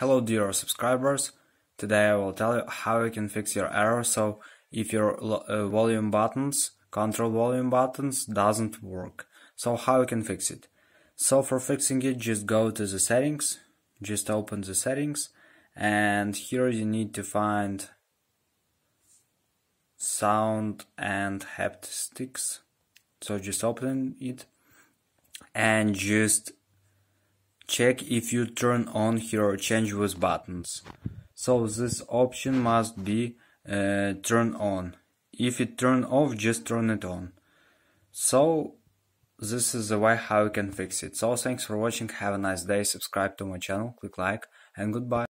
Hello dear subscribers, today I will tell you how you can fix your error so if your uh, volume buttons, control volume buttons doesn't work. So how you can fix it? So for fixing it just go to the settings, just open the settings and here you need to find sound and haptics. So just open it and just check if you turn on here change with buttons. So this option must be uh, turn on. If it turn off just turn it on. So this is the way how you can fix it. So thanks for watching. Have a nice day. Subscribe to my channel. Click like and goodbye